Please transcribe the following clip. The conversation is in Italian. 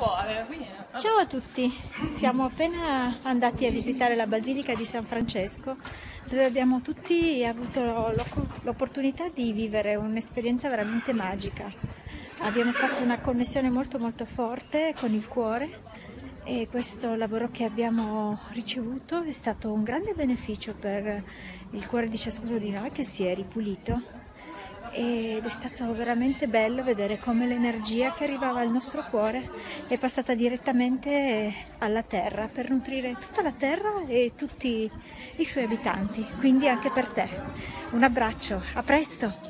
cuore. Quindi... Ciao a tutti, siamo appena andati a visitare la Basilica di San Francesco dove abbiamo tutti avuto l'opportunità di vivere un'esperienza veramente magica. Abbiamo fatto una connessione molto molto forte con il cuore e questo lavoro che abbiamo ricevuto è stato un grande beneficio per il cuore di ciascuno di noi che si è ripulito ed è stato veramente bello vedere come l'energia che arrivava al nostro cuore è passata direttamente alla terra per nutrire tutta la terra e tutti i suoi abitanti, quindi anche per te. Un abbraccio, a presto!